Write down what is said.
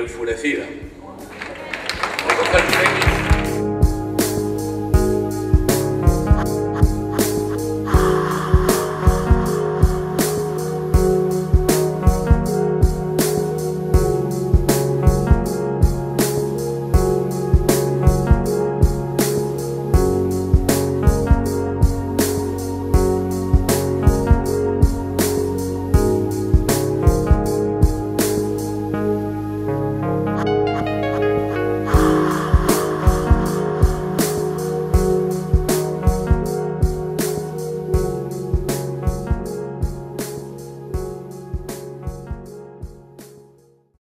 enfurecida.